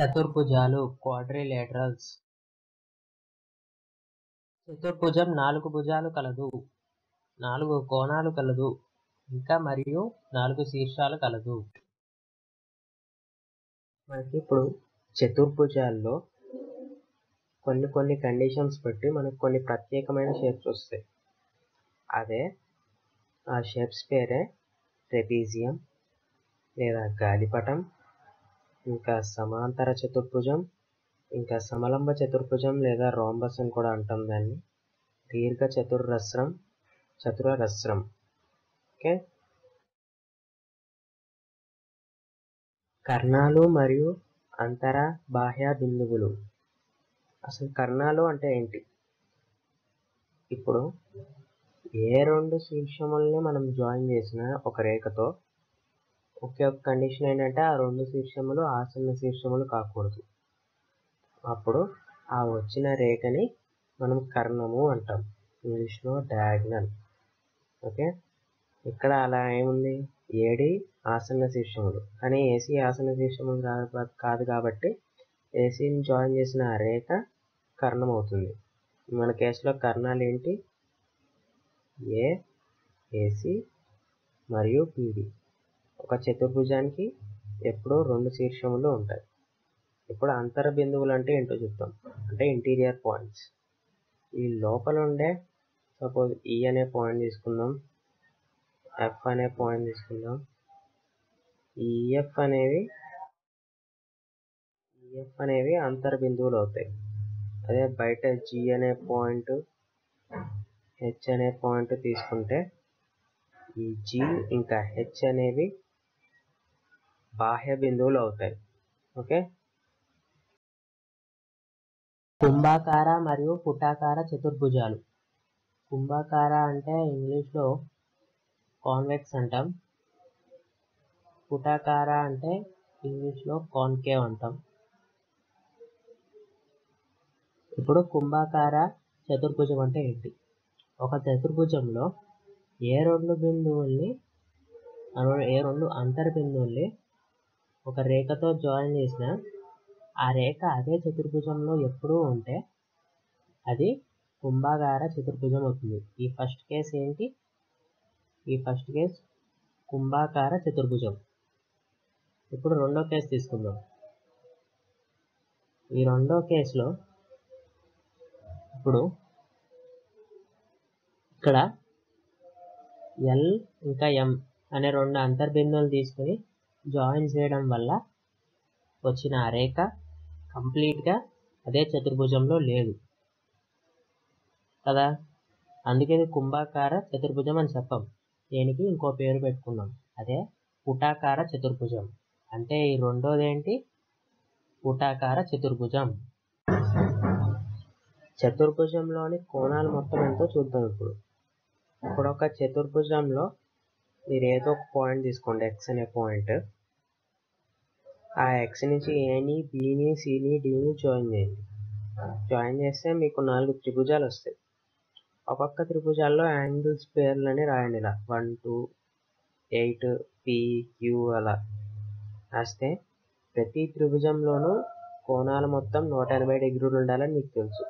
చతుర్భుజాలు quadrilaterals చతుర్భుజం నాలుగు భుజాలు కలదు నాలుగు కోణాలు కలదు ఇంకా మరియు నాలుగు శీర్షాలు కలదు. మనకి ఇప్పుడు చతుర్భుజాల్లో కొన్ని కొన్ని కండిషన్స్ బట్టి మనకు కొన్ని ప్రత్యేకమైన షేప్స్ వస్తాయి. అదే ఆ షేప్స్ పేరే ట్రెపీజియం లేదా గాలిపటం ఇంకా సమాంతర చతుర్భుజం ఇంకా సమలంబ చతుర్భుజం లేదా రోంబస్ అని కూడా అంటాం దాన్ని. దీర్ఘ చతుర్రస్రం చతురరస్రం. ఓకే? కర్ణాలు మరియు అంతర బాహ్య బిందువులు. అసలు కర్ణాలు అంటే ఏంటి? ఇప్పుడు ఏ రెండు శీర్షముల్ని మనం జాయిన్ చేసిన ఒక రేఖతో ఒకే ఒక కండిషన్ ఏంటంటే ఆ రెండు శీర్షములు ఆసన్న శీర్షములు కాకూడదు. అప్పుడు ఆ వచ్చిన రేఖని మనం కర్ణము అంటాం. ఇంగ్లీష్లో డయాగ్నల్ ఓకే? ఇక్కడ అలా ఏముంది? ఏడి ఆసన్న శీర్షములు. కానీ ఏసీ ఆసన్న శీర్షములు కాదు కాదు కాబట్టి ఏసీని జాయిన్ చేసిన ఆ రేఖ కర్ణం అవుతుంది మన కేసులో కర్ణాలు ఏంటి? ఏ ఏసీ మరియు పీడీ ఒక చతుర్భుజానికి ఎప్పుడూ రెండు శీర్షములు ఉంటాయి. ఇప్పుడు అంతర బిందువులు అంటే ఏంటో చూద్దాం అంటే ఇంటీరియర్ పాయింట్స్ ఈ లోపల ఉండే సపోజ్ ఈ e అనే పాయింట్ తీసుకుందాం. ఎఫ్ అనే పాయింట్ తీసుకుందాం. ఈఎఫ్ అనేవి ఈఎఫ్ అనేవి అంతర బిందువులు అవుతాయి. అదే బయట జి అనే పాయింట్ హెచ్ అనే పాయింట్ తీసుకుంటే ఈ జి ఇంకా హెచ్ అనేవి బాహ్య బిందువులు అవుతాయి. ఓకే? కుంభాకార మరియు పుటాకార చతుర్భుజాలు. కుంభాకార అంటే ఇంగ్లీష్లో కాన్వెక్స్ అంటాం. పుటాకార అంటే ఇంగ్లీష్లో కాన్కేవ్ అంటాం. ఇప్పుడు కుంభాకార చతుర్భుజం అంటే ఏంటి? ఒక చతుర్భుజంలో ఏ రెండు బిందువుల్ని ఏ రెండు అంతర్ బిందువుల్ని ఒక రేఖతో జాయిన్ చేసిన ఆ రేఖ అదే చతుర్భుజంలో ఎప్పుడూ ఉంటే అది కుంభాకార చతుర్భుజం అవుతుంది. ఈ ఫస్ట్ కేస్ ఏంటి? ఈ ఫస్ట్ కేస్ కుంభాకార చతుర్భుజం. ఇప్పుడు రెండో కేసు తీసుకుందాం. ఈ రెండో కేసులో ఇప్పుడు ఇక్కడ ఎల్ ఇంకా ఎం అనే రెండు అంతర్బిందువులు తీసుకొని జాయిన్ చేయడం వల్ల వచ్చిన ఆ రేఖ కంప్లీట్గా అదే చతుర్భుజంలో లేదు. కదా? అందుకే కుంభాకార చతుర్భుజం అని చెప్పం. దీనికి? ఇంకో పేరు పెట్టుకున్నాం. అదే పుటాకార చతుర్భుజం. అంటే ఈ రెండోది ఏంటి పుటాకార చతుర్భుజం. చతుర్భుజంలోని కోణాలు మొత్తం ఎంతో చూద్దాం ఇప్పుడు. ఇప్పుడు ఒక చతుర్భుజంలో మీరు ఏదో ఒక పాయింట్ తీసుకోండి. ఎక్స్ అనే పాయింట్ ఆ ఎక్స్ నుంచి ఏని బిని సిని డిని జాయిన్ చేయండి. జాయిన్ చేస్తే మీకు నాలుగు త్రిభుజాలు వస్తాయి. ఒక్కొక్క త్రిభుజాల్లో యాంగిల్స్ పేర్లని రాయండి ఇలా. One to eight P Q అలా. రాస్తే ప్రతి త్రిభుజంలోనూ కోణాలు మొత్తం నూట ఎనభై డిగ్రీలు ఉండాలని మీకు తెలుసు.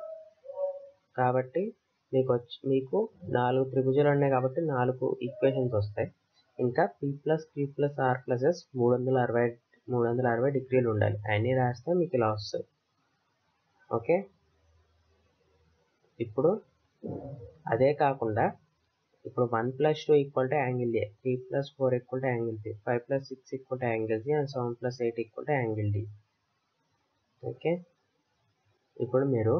కాబట్టి మీకు వచ్చి మీకు నాలుగు త్రిభుజాలు ఉన్నాయి కాబట్టి నాలుగు ఈక్వేషన్స్ వస్తాయి. ఇంకా P plus Q plus R plus S మూడు వందల అరవై మూడు వందల అరవై డిగ్రీలు ఉండాలి. అన్నీ రాస్తే మీకు ఇలా వస్తుంది ఓకే ఇప్పుడు అదే కాకుండా ఇప్పుడు one plus two equal to angle A three plus four equal to angle B five plus six equal to angle C and seven plus eight equal to angle D okay ఇప్పుడు మీరు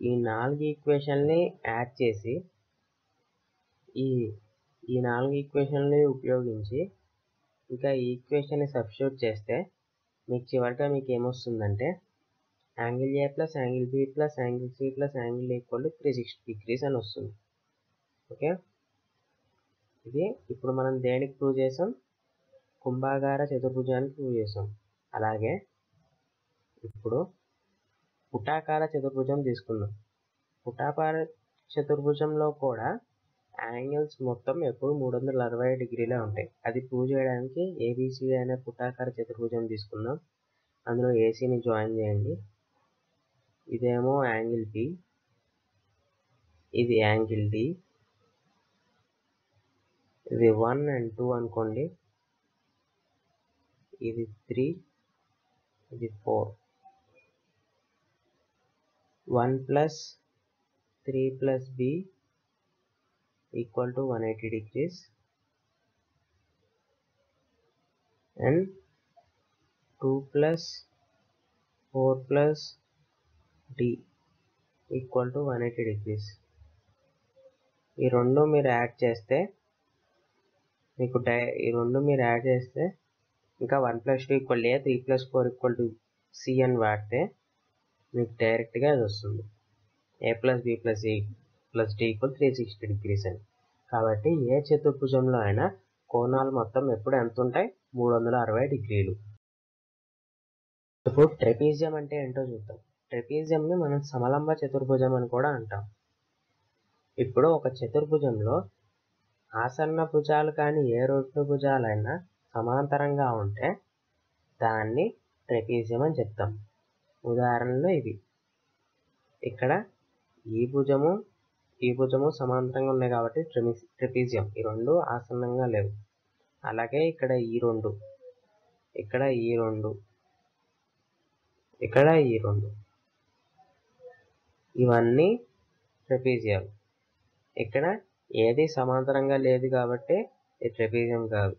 ఈ నాలుగు ఈక్వేషన్ని add చేసి ఈ ఈ నాలుగు ఈక్వేషన్లు ఉపయోగించి ఇంకా ఈ ఈక్వేషన్ని సబ్స్టిట్యూట్ చేస్తే మీకు చివరిగా మీకు ఏమొస్తుందంటే angle A plus angle B plus angle C plus angle equal to three sixty degrees అని వస్తుంది. ఓకే ఇది ఇప్పుడు మనం దేనికి ప్రూవ్ చేసాం? కుంభాగార చతుర్భుజానికి ప్రూవ్ చేసాం. అలాగే ఇప్పుడు పుటాకార చతుర్భుజం తీసుకుందాం. పుటాకార చతుర్భుజంలో కూడా యాంగిల్స్ మొత్తం ఎప్పుడు మూడు వందల అరవై డిగ్రీలే ఉంటాయి. అది ప్రూవ్ చేయడానికి ఏబీసీ అనే పుటాకార చతుర్భుజం తీసుకుందాం. అందులో ఏసీని జాయిన్ చేయండి. ఇదేమో యాంగిల్ పి ఇది యాంగిల్ డి ఇది వన్ అండ్ టూ అనుకోండి. ఇది త్రీ ఇది four one plus three plus B equal to one eighty degrees and two plus four plus D equal to one eighty degrees ఈ రెండు మీరు యాడ్ చేస్తే మీకు డై ఈ రెండు మీరు యాడ్ చేస్తే ఇంకా one plus two equal A three plus four equal to C అని వాడితే మీకు డైరెక్ట్గా అది వస్తుంది. A plus B plus E plus D equal three sixty degrees అని. కాబట్టి ఏ చతుర్భుజంలో అయినా కోణాలు మొత్తం ఎప్పుడు ఎంత ఉంటాయి మూడు వందల అరవై డిగ్రీలు. ఇప్పుడు ట్రెపీజియం అంటే ఏంటో చూద్దాం. ట్రెపీజియంని మనం సమలంబ చతుర్భుజం అని కూడా అంటాం. ఇప్పుడు ఒక చతుర్భుజంలో ఆసన్న భుజాలు కానీ ఏ రెండు భుజాలైనా సమాంతరంగా ఉంటే దాన్ని ట్రెపీజియం అని చెప్తాం. ఉదాహరణలో ఇవి. ఇక్కడ ఈ భుజము ఈ భుజము సమాంతరంగా ఉన్నాయి కాబట్టి ట్రిమి ట్రిపీజియం. ఈ రెండు ఆసన్నంగా లేవు. అలాగే ఇక్కడ ఈ రెండు. ఇక్కడ ఈ రెండు. ఇక్కడ ఈ రెండు. ఇవన్నీ ట్రెపీజియాలు ఇక్కడ ఏది సమాంతరంగా లేదు కాబట్టి ఇది ట్రెపీజియం కాదు.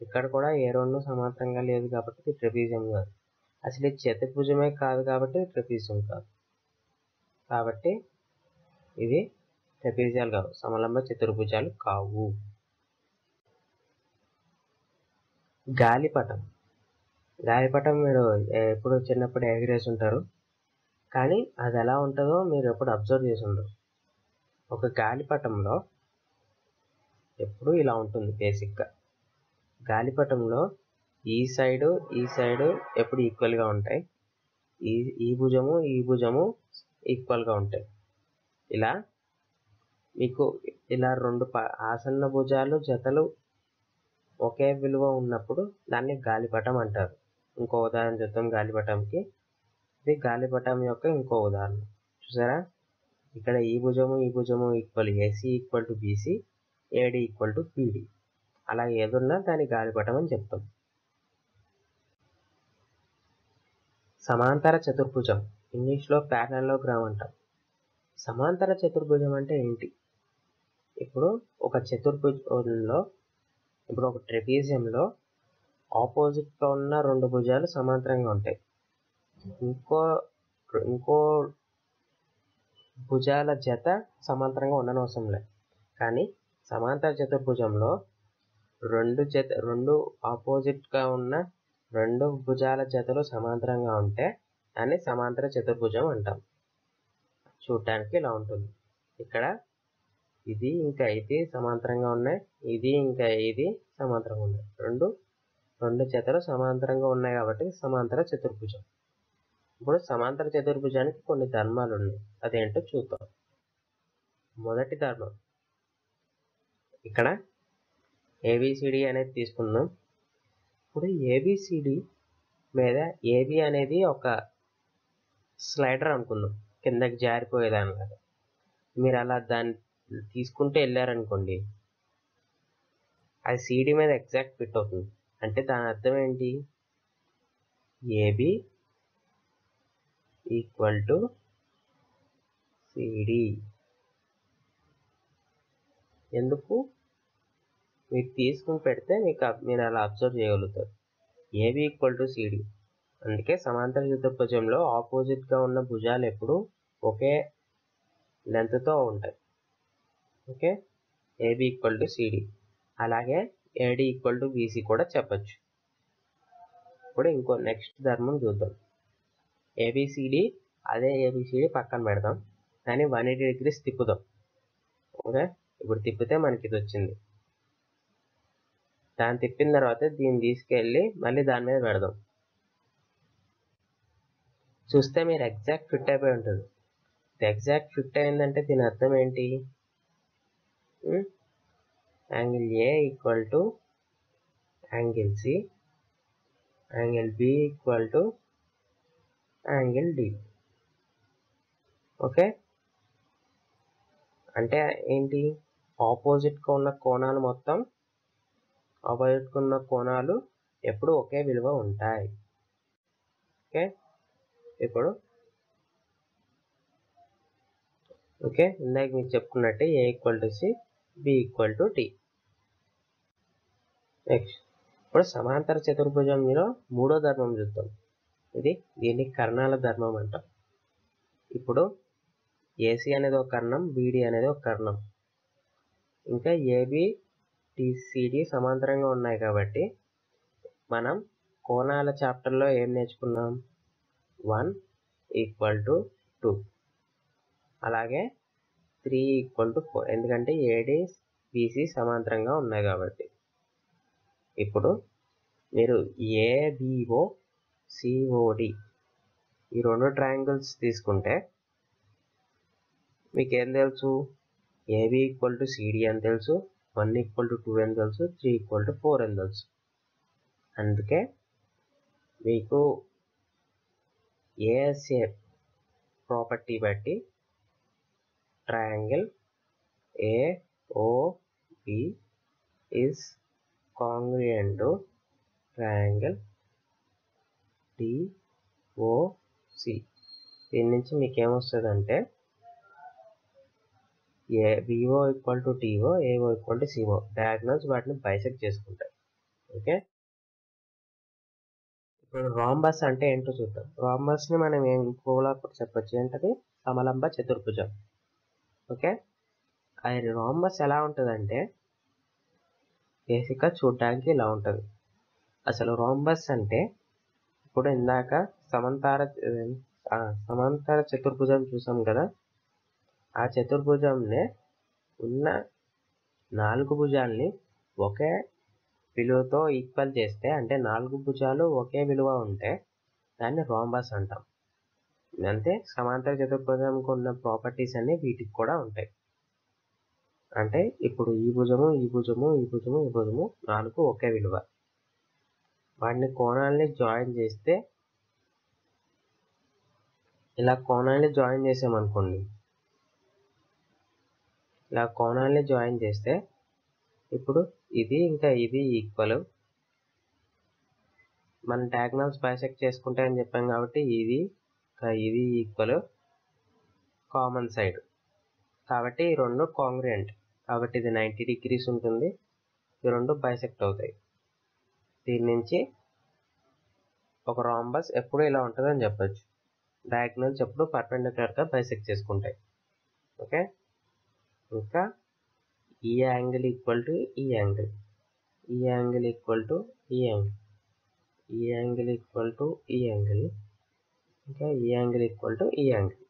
ఇక్కడ కూడా ఏ రెండు సమాంతరంగా లేదు కాబట్టి ఇది ట్రెపీజియం కాదు. అసలు ఇది చతుర్భుజమే కాదు కాబట్టి ట్రెపీజియం కాదు. కాబట్టి ఇది ట్రెపీజియాలు కావు. సమలంబ చతుర్భుజాలు కావు. గాలిపటం. గాలిపటం మీరు ఎప్పుడు చిన్నప్పుడు ఎగిరేసి ఉంటారు. కానీ అది ఎలా ఉంటుందో మీరు ఎప్పుడు అబ్జర్వ్ చేసి ఉండరు. ఒక గాలిపటంలో ఎప్పుడు ఇలా ఉంటుంది బేసిక్గా. గాలిపటంలో ఈ సైడు ఈ సైడు ఎప్పుడు ఈక్వల్గా ఉంటాయి. ఈ ఈ భుజము ఈ భుజము ఈక్వల్గా ఉంటాయి. ఇలా మీకు ఇలా రెండు ఆసన్న భుజాలు జతలు ఒకే విలువ ఉన్నప్పుడు దాన్ని గాలిపటం అంటారు. ఇంకో ఉదాహరణ చూద్దాం గాలిపటంకి. ఇది గాలిపటం యొక్క ఇంకో ఉదాహరణ. చూసారా? ఇక్కడ ఈ భుజము ఈ భుజము equal AC equal to BC AD equal to PD అలా ఏదున్నా దాన్ని గాలిపటం అని చెప్తాం. సమాంతర చతుర్భుజం. ఇంగ్లీష్లో ప్యారలోగ్రామ్ అంటాం. సమాంతర చతుర్భుజం అంటే ఏంటి? ఇప్పుడు ఒక చతుర్భుజంలో ఇప్పుడు ఒక ట్రెపీజియంలో ఆపోజిట్గా ఉన్న రెండు భుజాలు సమాంతరంగా ఉంటాయి. ఇంకో ఇంకో భుజాల జత సమాంతరంగా ఉండనవసరం లేదు కానీ సమాంతర చతుర్భుజంలో రెండు జత రెండు ఆపోజిట్గా ఉన్న రెండు భుజాల జతలు సమాంతరంగా ఉంటే దాన్ని సమాంతర చతుర్భుజం అంటాం. చూడటానికి ఇలా ఉంటుంది. ఇక్కడ ఇది ఇంకా ఇది సమాంతరంగా ఉన్నాయి. ఇది ఇంకా ఇది సమాంతరంగా ఉన్నాయి. రెండు రెండు చేతలు సమాంతరంగా ఉన్నాయి కాబట్టి సమాంతర చతుర్భుజం. ఇప్పుడు సమాంతర చతుర్భుజానికి కొన్ని ధర్మాలు ఉన్నాయి. అదేంటో చూద్దాం. మొదటి ధర్మం. ఇక్కడ ఏబిసిడి అనేది తీసుకుందాం. ఇప్పుడు ఏబిసిడి మీద ఏబి అనేది ఒక స్లైడర్ అనుకుందాం. కిందకి జారిపోయేదానిలాగా. మీరు అలా దాన్ని తీసుకుంటూ వెళ్ళారనుకోండి అది సీడీ మీద ఎగ్జాక్ట్ ఫిట్ అవుతుంది. అంటే దాని అర్థం ఏంటి? AB equal to CD. ఎందుకు? మీరు తీసుకుని పెడితే మీకు మీరు అలా అబ్జర్వ్ చేయగలుగుతారు. AB equal to CD. అందుకే సమాంతర చతుర్భుజంలో ఆపోజిట్గా ఉన్న భుజాలు ఎప్పుడు ఒకే లెంత్తో ఉంటాయి. Okay? AB equal to CD అలాగే ఏడి ఈక్వల్ టు బీసీ కూడా చెప్పచ్చు. ఇప్పుడు ఇంకో నెక్స్ట్ ధర్మం చూద్దాం. ఏబిసిడి అదే ఏబిసిడి పక్కన పెడదాం. దాన్ని వన్ ఎయిటీ డిగ్రీస్ తిప్పుదాం. ఓకే? ఇప్పుడు తిప్పితే మనకి ఇది వచ్చింది. దాన్ని తిప్పిన తర్వాత దీన్ని తీసుకెళ్ళి మళ్ళీ దాని మీద పెడదాం. చూస్తే మీరు ఎగ్జాక్ట్ ఫిట్ అయిపోయి ఉంటుంది. ఎగ్జాక్ట్ ఫిట్ అయిందంటే దీని అర్థం ఏంటి? Angle A equal to angle C, angle B equal to angle D. Okay అంటే ఏంటి? ఆపోజిట్గా ఉన్న కోణాలు మొత్తం ఆపోజిట్గా ఉన్న కోణాలు ఎప్పుడు ఒకే విలువ ఉంటాయి. ఓకే? ఇప్పుడు ఓకే? ఇందాక మీకు చెప్పుకున్నట్టే A equal to C B equal to T next ఇప్పుడు సమాంతర చతుర్భుజంలో మూడో ధర్మం చూద్దాం. ఇది దీన్ని కర్ణాల ధర్మం అంటాం. ఇప్పుడు ఏసీ అనేది ఒక కర్ణం బీడీ అనేది ఒక కర్ణం. ఇంకా ఏబి టిసిడి సమాంతరంగా ఉన్నాయి కాబట్టి మనం కోణాల చాప్టర్లో ఏం నేర్చుకున్నాం? వన్ ఈక్వల్ టు టూ అలాగే త్రీ ఈక్వల్ టు ఫోర్ ఎందుకంటే ఏడి బీసీ సమాంతరంగా ఉన్నాయి కాబట్టి. ఇప్పుడు మీరు ఏబిఓ సిఓడి ఈ రెండు ట్రయాంగిల్స్ తీసుకుంటే మీకు ఏం తెలుసు ఏబి ఈక్వల్ టు సిడి అని తెలుసు. వన్ ఈక్వల్ టు టూ అని తెలుసు. త్రీ ఈక్వల్ టు ఫోర్ అని తెలుసు. అందుకే మీకు ఏఎస్ఏ ప్రాపర్టీ బట్టి triangle AOB is congruent to triangle DOC దీని నుంచి మీకు ఏమొస్తుంది అంటే ఏ Vivo equal to TO AO equal to CO diagonals వాటిని బైసెక్ట్ చేసుకుంటాయి. ఓకే ఇప్పుడు రాంబస్ అంటే ఏంటో చూద్దాం. రాంబస్ని మనం ఏం ఇంకోలా కూడా చెప్పొచ్చు. ఏంటది? సమలంబ చతుర్భుజం. ఓకే? ఆ రాంబస్ ఎలా ఉంటుందంటే బేసిక్గా చూడడానికి ఇలా ఉంటుంది. అసలు రాంబస్ అంటే ఇప్పుడు ఇందాక సమంతార సమంతార సమాంతర చతుర్భుజం చూసాం కదా? ఆ చతుర్భుజంనే ఉన్న నాలుగు భుజాల్ని ఒకే విలువతో ఈక్వల్ చేస్తే అంటే నాలుగు భుజాలు ఒకే విలువ ఉంటే దాన్ని రాంబస్ అంటాం. అంటే సమాంతర చతుర్భుజంకి ఉన్న ప్రాపర్టీస్ అన్ని వీటికి కూడా ఉంటాయి. అంటే ఇప్పుడు ఈ భుజము ఈ భుజము ఈ భుజము ఈ భుజము నాలుగు ఒకే విలువ. వాటిని కోణాలని జాయిన్ చేస్తే ఇలా కోణాలని జాయిన్ చేసామనుకోండి. ఇలా కోణాలని జాయిన్ చేస్తే ఇప్పుడు ఇది ఇంకా ఇది ఈక్వల్ మనం డయాగ్నల్స్ బైసెక్ట్ చేసుకుంటాయని చెప్పాం కాబట్టి ఇది ఇది ఈక్వల్ కామన్ సైడ్ కాబట్టి ఈ రెండు కాంగ్రియంట్ కాబట్టి ఇది నైంటీ డిగ్రీస్ ఉంటుంది. ఈ రెండు బైసెక్ట్ అవుతాయి. దీని నుంచి ఒక రాంబస్ ఎప్పుడు ఇలా ఉంటుందని చెప్పచ్చు. డయాగ్నల్స్ ఎప్పుడు పర్పెండిక్యులర్గా బైసెక్ట్ చేసుకుంటాయి. ఓకే ఇంకా ఈ యాంగిల్ ఈక్వల్ టు ఈ యాంగిల్ ఈ యాంగిల్ ఈక్వల్ టు ఈ యాంగిల్ ఈ యాంగిల్ ఈక్వల్ టు ఈ యాంగిల్ ఇంకా ఈ యాంగిల్ ఈక్వల్ టు ఈ యాంగిల్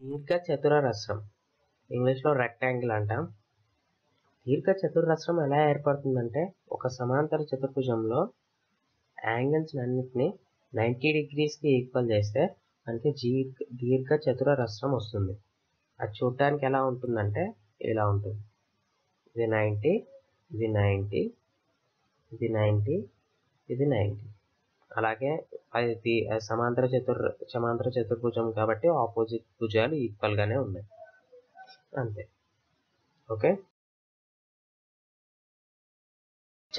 దీర్ఘ చతురస్రం ఇంగ్లీష్లో రెక్టాంగిల్ అంటాం. దీర్ఘ చతురస్రం ఎలా ఏర్పడుతుందంటే ఒక సమాంతర చతుర్భుజంలో యాంగిల్స్ అన్నిటిని నైంటీ డిగ్రీస్కి ఈక్వల్ చేస్తే మనకి దీర్ఘ దీర్ఘ చతురస్రం వస్తుంది. అది చూడటానికి ఎలా ఉంటుందంటే ఇలా ఉంటుంది. ఇది నైంటీ ఇది నైంటీ ఇది నైంటీ ఇది నైంటీ. అలాగే అది సమాంతర చతుర్ సమాంతర చతుర్భుజం కాబట్టి ఆపోజిట్ భుజాలు ఈక్వల్గానే ఉన్నాయి. అంతే. ఓకే?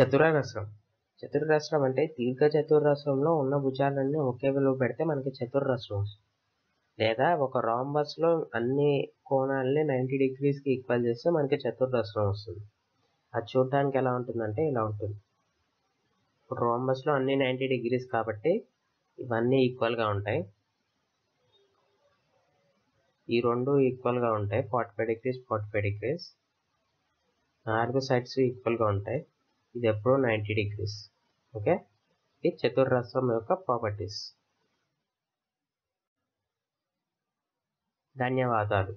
చతురస్రం చతురస్రం అంటే దీర్ఘ చతురస్రంలో ఉన్న భుజాలన్నీ ఒకే విలువ పెడితే మనకి చతురస్రం వస్తుంది. లేదా ఒక రాంబస్లో అన్ని కోణాలని నైంటీ డిగ్రీస్కి ఈక్వల్ చేస్తే మనకి చతురస్రం వస్తుంది. అది చూడడానికి ఎలా ఉంటుందంటే ఇలా ఉంటుంది. ఇప్పుడు రాంబస్ అన్ని నైంటీ డిగ్రీస్ కాబట్టి ఇవన్నీ ఈక్వల్గా ఉంటాయి. ఈ రెండు ఈక్వల్గా ఉంటాయి forty five degrees forty five degrees నాలుగు సైడ్స్ ఈక్వల్గా ఉంటాయి. ఇది ఎప్పుడూ నైంటీ డిగ్రీస్ ఓకే ఇది చతుర్రస్వం యొక్క ప్రాపర్టీస్ ధన్యవాదాలు.